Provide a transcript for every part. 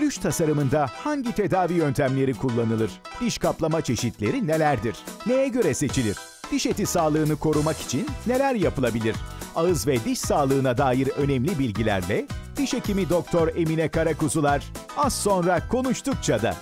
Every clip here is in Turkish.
Gülüş tasarımında hangi tedavi yöntemleri kullanılır? Diş kaplama çeşitleri nelerdir? Neye göre seçilir? Diş eti sağlığını korumak için neler yapılabilir? Ağız ve diş sağlığına dair önemli bilgilerle diş hekimi Doktor Emine Karakuzular az sonra konuştukça da.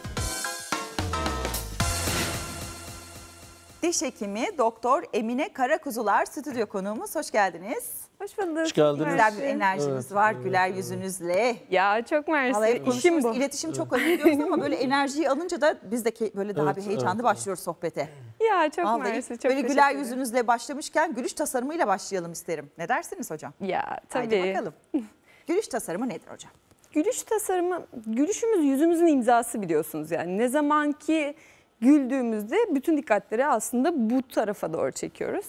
Diş hekimi Doktor Emine Karakuzular stüdyo konuğumuz. Hoş geldiniz. Hoş bulduk. Hoş geldiniz. Güzel bir enerjiniz var, güler yüzünüzle. Ya çok mersi. Vallahi hep İşim konuşuyoruz, bu. iletişim çok önemli diyoruz ama böyle enerjiyi alınca da biz de ke- böyle daha Evet, bir heyecanlı evet, başlıyoruz sohbete. Ya çok Vallahi mersi. Çok böyle teşekkür güler ederim. yüzünüzle başlamışken gülüş tasarımıyla başlayalım isterim. Ne dersiniz hocam? Ya Haydi tabii. bakalım. Gülüş tasarımı nedir hocam? Gülüş tasarımı, gülüşümüz yüzümüzün imzası biliyorsunuz yani. Ne zaman ki güldüğümüzde bütün dikkatleri aslında bu tarafa doğru çekiyoruz.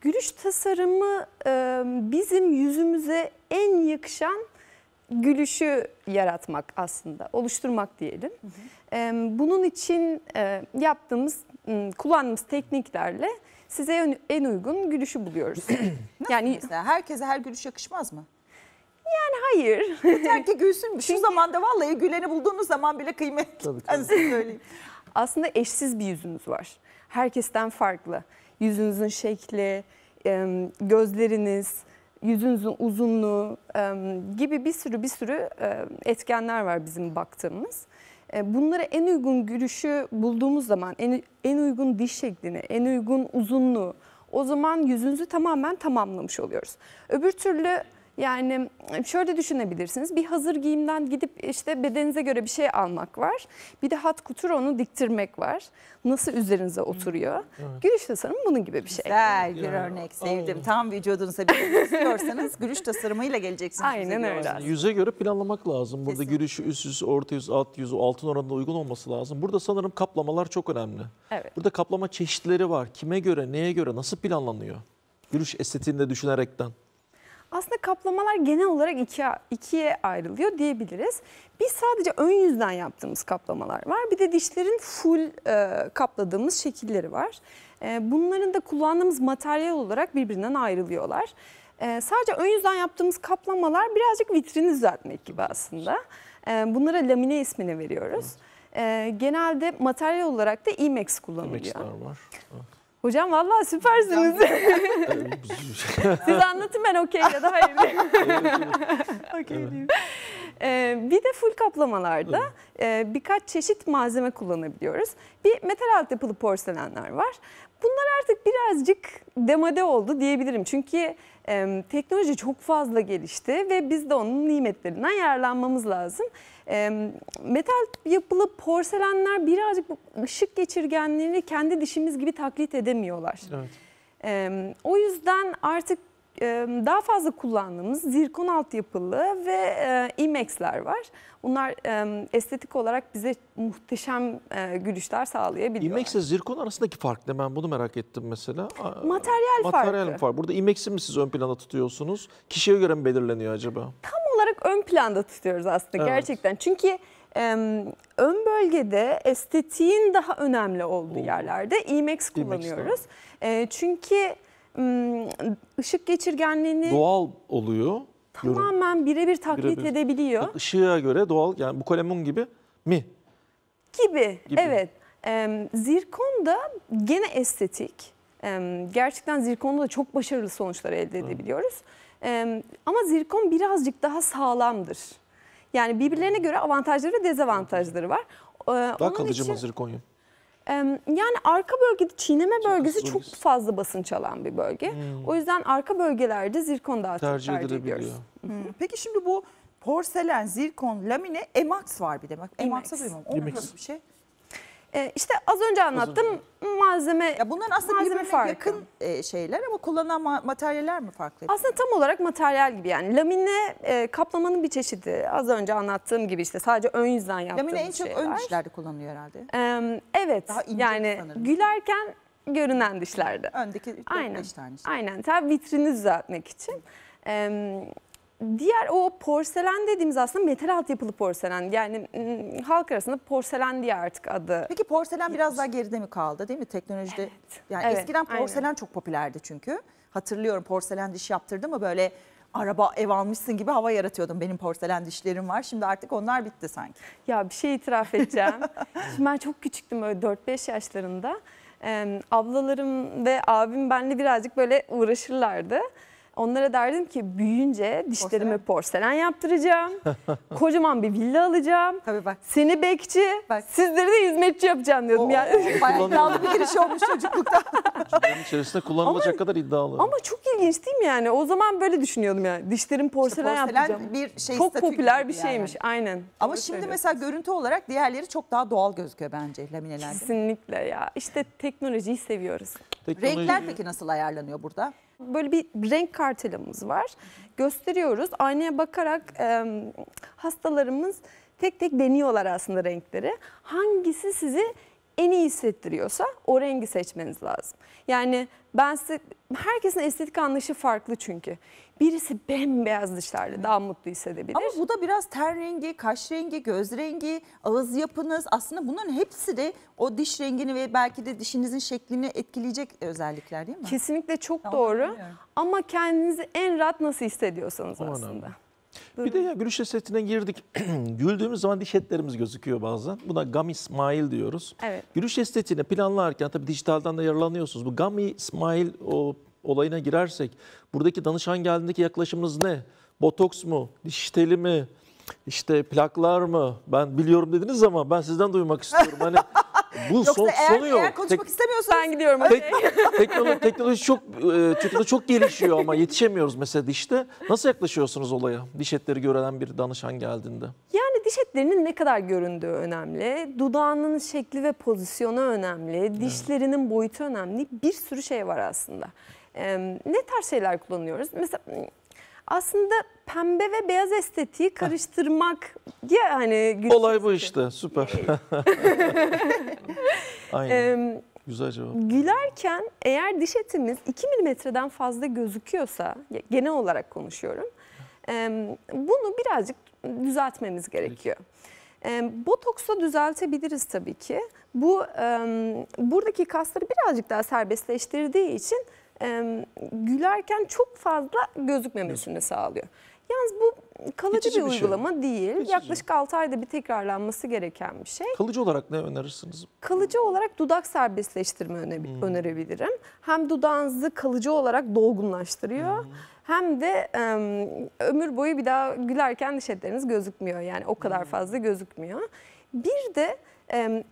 Gülüş tasarımı bizim yüzümüze en yakışan gülüşü yaratmak aslında, oluşturmak diyelim. Bunun için yaptığımız, kullandığımız tekniklerle size en- uygun gülüşü buluyoruz. yani Mesela herkese her gülüş yakışmaz mı? hayır. Yeter ki gülsün. Şu zamanda vallahi güleni bulduğunuz zaman bile kıymetli. Tabii, Ben size söyleyeyim. Aslında eşsiz bir yüzünüz var. Herkesten farklı. Yüzünüzün şekli, gözleriniz, yüzünüzün uzunluğu gibi bir sürü bir sürü etkenler var bizim baktığımız. E, Bunlara en uygun gülüşü bulduğumuz zaman, en uygun diş şeklini, en uygun uzunluğu, o zaman yüzünüzü tamamen tamamlamış oluyoruz. Öbür türlü yani şöyle düşünebilirsiniz. Bir hazır giyimden gidip işte bedeninize göre bir şey almak var. Bir de hat kutur onu diktirmek var. Nasıl üzerinize oturuyor. Gülüş tasarımı bunun gibi bir şey. Güzel bir Yani, örnek sevdim. aynen. Tam vücudunuza bir istiyorsanız gülüş tasarımıyla geleceksiniz. Aynen öyle. Yani yüze göre planlamak lazım. Burada Kesinlikle. gülüşü üst yüz, orta yüz, alt yüz, altın oranında uygun olması lazım. Burada sanırım kaplamalar çok önemli. Evet. Burada kaplama çeşitleri var. Kime göre, neye göre, nasıl planlanıyor? Gülüş estetiğini de düşünerekten. Aslında kaplamalar genel olarak ikiye, ikiye ayrılıyor diyebiliriz. Biz sadece ön yüzden yaptığımız kaplamalar var. Bir de dişlerin full e, kapladığımız şekilleri var. E, bunların da kullandığımız materyal olarak birbirinden ayrılıyorlar. E, sadece ön yüzden yaptığımız kaplamalar birazcık vitrini düzeltmek gibi aslında. E, bunlara lamine ismini veriyoruz. E, genelde materyal olarak da IMEX kullanılıyor. Emekçiler var. Hocam vallahi süpersiniz. Siz anlatın ben okey ya da hayır okey diyeyim. Ee, bir de full kaplamalarda e, birkaç çeşit malzeme kullanabiliyoruz. Bir metal altyapılı porselenler var. Bunlar artık birazcık demode oldu diyebilirim. Çünkü e, teknoloji çok fazla gelişti ve biz de onun nimetlerinden yararlanmamız lazım. E, metal yapılı porselenler birazcık ışık geçirgenliğini kendi dişimiz gibi taklit edemiyorlar. Evet. O yüzden artık daha fazla kullandığımız zirkon altyapılı ve e, IMEX'ler var. Bunlar e, estetik olarak bize muhteşem e, gülüşler sağlayabiliyorlar. IMEX ile zirkon arasındaki fark ne? Ben bunu merak ettim mesela. Materyal Materyal farkı. farkı. Burada IMEX'i mi siz ön planda tutuyorsunuz? Kişiye göre mi belirleniyor acaba? Tam olarak ön planda tutuyoruz aslında Evet. gerçekten. Çünkü e, ön bölgede estetiğin daha önemli olduğu yerlerde IMEX kullanıyoruz. E, çünkü ışık geçirgenliğini Doğal oluyor. Tamamen birebir taklit Birebir. edebiliyor. Işığa göre doğal yani bu kalemun gibi mi? Gibi, Gibi. evet. Em, zirkon da gene estetik. Em, gerçekten zirkonda da çok başarılı sonuçlar elde edebiliyoruz. Ama zirkon birazcık daha sağlamdır. Yani birbirlerine göre avantajları ve dezavantajları var. Ee, Daha onun kalıcı için, mı zirkonyum? yani arka bölgede çiğneme bölgesi çok fazla basınç alan bir bölge. O yüzden arka bölgelerde zirkon daha çok Tercih tercih, edilebiliyor. ediyoruz. Hı. Peki şimdi bu porselen, zirkon, lamine, emax var bir de bak. Emax'ı Emax. duymam. O Emax. nasıl bir şey? Ee, işte az önce anlattım malzeme Ya bunların aslında malzeme birbirine farkı. yakın e, şeyler ama kullanılan ma- materyaller mi farklı? Aslında tam olarak materyal gibi yani lamine e, kaplamanın bir çeşidi. Az önce anlattığım gibi işte sadece ön yüzden yaptığımız Lamine en çok şeyler. ön dişlerde kullanılıyor herhalde. Em, evet Daha ince yani sanırım. gülerken görünen dişlerde. Öndeki 4-5 Aynen. tane işte. Aynen tabii vitrini düzeltmek için. Em, diğer o porselen dediğimiz aslında metal altyapılı porselen. Yani halk arasında porselen diye artık adı. Peki porselen biraz daha geride mi kaldı değil mi teknolojide? Yani evet, eskiden aynen. porselen çok popülerdi çünkü. Hatırlıyorum porselen diş yaptırdı mı böyle araba ev almışsın gibi hava yaratıyordun. Benim porselen dişlerim var. Şimdi artık onlar bitti sanki. Ya bir şey itiraf edeceğim. Şimdi ben çok küçüktüm böyle 4-5 yaşlarında. Ee, ablalarım ve abim benimle birazcık böyle uğraşırlardı. Onlara derdim ki büyüyünce dişlerimi porselen, yaptıracağım. Kocaman bir villa alacağım. Tabii bak. Seni bekçi, Bak. sizleri de hizmetçi yapacağım diyordum. O, Yani. iddialı bir giriş olmuş çocuklukta. Bunun içerisinde kullanılacak kadar iddialı. Ama çok ilginç değil mi yani? O zaman böyle düşünüyordum yani. Dişlerim porselen, yapacağım. porselen bir şey çok statü popüler bir şeymiş. yani. Aynen. Ama Doğru şimdi mesela görüntü olarak diğerleri çok daha doğal gözüküyor bence laminelerde. Kesinlikle ya. İşte teknolojiyi seviyoruz. Teknoloji- Renkler peki nasıl ayarlanıyor burada? Böyle bir renk kartelamız var. Gösteriyoruz. Aynaya bakarak e, hastalarımız tek tek deniyorlar aslında renkleri. Hangisi sizi en iyi hissettiriyorsa o rengi seçmeniz lazım. Yani ben size herkesin estetik anlayışı farklı çünkü. Birisi bembeyaz dişlerle daha mutlu hissedebilir. Ama bu da biraz ten rengi, kaş rengi, göz rengi, ağız yapınız aslında bunların hepsi de o diş rengini ve belki de dişinizin şeklini etkileyecek özellikler değil mi? Kesinlikle çok Tamam, doğru. anlıyorum. Ama kendinizi en rahat nasıl hissediyorsanız O önemli. Aslında. Bir de ya gülüş estetine girdik. Güldüğümüz zaman diş etlerimiz gözüküyor bazen. Buna gummy smile diyoruz. Evet. Gülüş estetiğini planlarken tabii dijitalden de yararlanıyorsunuz. Bu gummy smile o olayına girersek buradaki danışan geldiğindeki yaklaşımınız ne? Botoks mu? Diş teli mi? İşte plaklar mı? Ben biliyorum dediniz ama ben sizden duymak istiyorum. Hani bu Yoksa son, eğer, sonu yok. eğer konuşmak Tek- istemiyorsanız Ben gidiyorum. Tek, teknoloji, teknoloji çok e, Türkiye'de çok gelişiyor ama yetişemiyoruz mesela dişte. Nasıl yaklaşıyorsunuz olaya? Diş etleri görülen bir danışan geldiğinde. Yani diş etlerinin ne kadar göründüğü önemli. Dudağının şekli ve pozisyonu önemli. Dişlerinin boyutu önemli. Bir sürü şey var aslında. Ee, ne tarz şeyler kullanıyoruz? Mesela aslında pembe ve beyaz estetiği karıştırmak ya hani Olay bu işte süper. Aynen. Ee, Güzel cevap. gülerken eğer diş etimiz 2 milimetreden fazla gözüküyorsa, genel olarak konuşuyorum, e, bunu birazcık düzeltmemiz gerekiyor. E, Botoksla düzeltebiliriz tabii ki. Bu e, buradaki kasları birazcık daha serbestleştirdiği için e, gülerken çok fazla gözükmemesini sağlıyor. Yalnız bu kalıcı Geçici bir bir şey. uygulama değil. Geçici. Yaklaşık 6 ayda bir tekrarlanması gereken bir şey. Kalıcı olarak ne önerirsiniz? Kalıcı olarak dudak serbestleştirme öne- önerebilirim. Hem dudağınızı kalıcı olarak dolgunlaştırıyor. Hem de ömür boyu bir daha gülerken diş etleriniz gözükmüyor. Yani o kadar fazla gözükmüyor. Bir de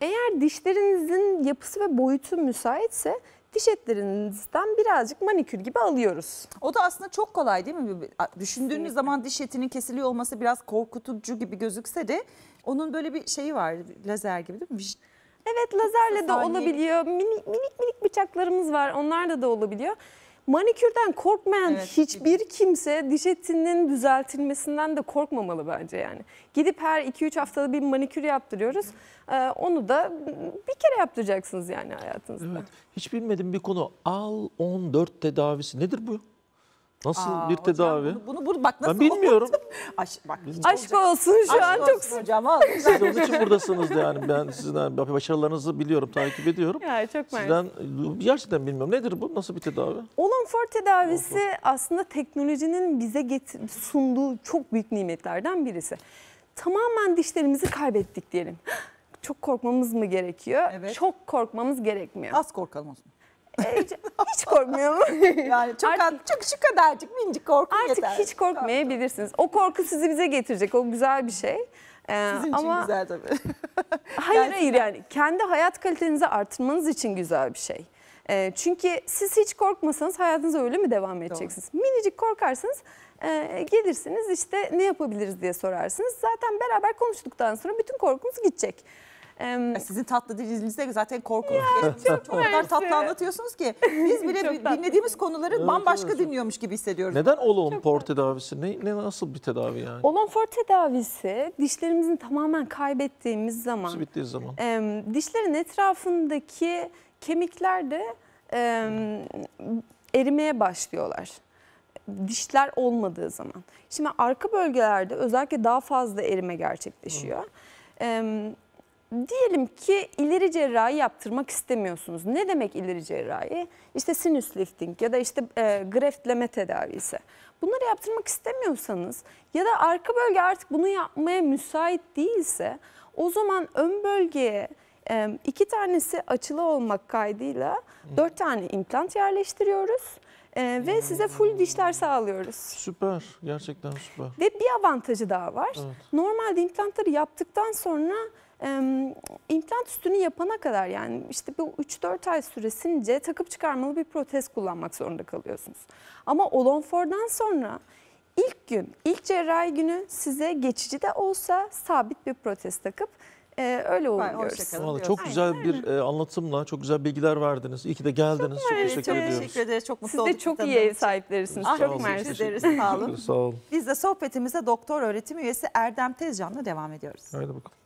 eğer dişlerinizin yapısı ve boyutu müsaitse diş etlerinizden birazcık manikür gibi alıyoruz. o da aslında çok kolay değil mi? Düşündüğünüz zaman diş etinin kesiliyor olması biraz korkutucu gibi gözükse de onun böyle bir şeyi var lazer gibi değil mi? Evet lazerle de olabiliyor. Minik minik minik bıçaklarımız var. Onlarla da olabiliyor. Manikürden korkmayan Evet, hiçbir kimse diş etinin düzeltilmesinden de korkmamalı bence yani. Gidip her 2-3 haftada bir manikür yaptırıyoruz. Ee, onu da bir kere yaptıracaksınız yani hayatınızda. Evet. Hiç bilmediğim bir konu. Al 14 tedavisi. Nedir bu? Nasıl Aa, bir hocam tedavi? Bunu, bunu, bunu bak nasıl Ben bilmiyorum. Aş, bak, hiç Aşk olacak. olsun şu Aşk an olsun çok hocam. vallahi. Siz onun için buradasınız yani. Ben sizin başarılarınızı biliyorum, takip ediyorum. ya çok. Sizden gerçekten bilmiyorum. Nedir bu? Nasıl bir tedavi? Olonfor tedavisi aslında teknolojinin bize getir- sunduğu çok büyük nimetlerden birisi. Tamamen dişlerimizi kaybettik diyelim. Çok korkmamız mı gerekiyor? Evet. Çok korkmamız gerekmiyor. Az korkalım o zaman. Ee, hiç, hiç korkmuyor mu? Yani çok Artık- az, çok şu kadarcık minicik korku Artık yeter. hiç korkmayabilirsiniz. O korku sizi bize getirecek. O güzel bir şey. Ee, Sizin için ama güzel tabii. hayır hayır yani kendi hayat kalitenizi artırmanız için güzel bir şey. Ee, çünkü siz hiç korkmasanız hayatınıza öyle mi devam edeceksiniz? Minicik korkarsanız e, gelirsiniz işte ne yapabiliriz diye sorarsınız. Zaten beraber konuştuktan sonra bütün korkunuz gidecek. Sizin tatlı dilinizde zaten korku. Geçmiş çok, o kadar tatlı anlatıyorsunuz ki biz bile dinlediğimiz konuları Evet, bambaşka evet. dinliyormuş gibi hissediyoruz. Neden olon por tedavisi? Ne, ne nasıl bir tedavi yani? Olonfor tedavisi dişlerimizin tamamen kaybettiğimiz zaman Nasıl bittiği zaman? Em, dişlerin etrafındaki kemikler de em, erimeye başlıyorlar. Dişler olmadığı zaman. Şimdi arka bölgelerde özellikle daha fazla erime gerçekleşiyor. Em, Diyelim ki ileri cerrahi yaptırmak istemiyorsunuz. Ne demek ileri cerrahi? İşte sinüs lifting ya da işte e, greftleme tedavisi. Bunları yaptırmak istemiyorsanız ya da arka bölge artık bunu yapmaya müsait değilse o zaman ön bölgeye e, iki tanesi açılı olmak kaydıyla dört tane implant yerleştiriyoruz E, ve size full dişler sağlıyoruz. Süper. Gerçekten süper. Ve bir avantajı daha var. Evet. Normalde implantları yaptıktan sonra e, implant üstünü yapana kadar yani işte bu 3-4 ay süresince takıp çıkarmalı bir protez kullanmak zorunda kalıyorsunuz. Ama Olonfor'dan sonra ilk gün, ilk cerrahi günü size geçici de olsa sabit bir protez takıp e, öyle uğurluyoruz. diyorsun. çok güzel bir e, anlatımla, çok güzel bilgiler verdiniz. İyi ki de geldiniz. Çok, mersi. teşekkür Çok ediyoruz. Teşekkür ederiz. Çok mutlu Siz olduk. de çok iyi ev sahiplerisiniz. Ah, çok çok mersi. teşekkür ederiz. Sağ olun. Sağ olun. Biz de sohbetimize doktor öğretim üyesi Erdem Tezcan'la devam ediyoruz. Haydi bakalım.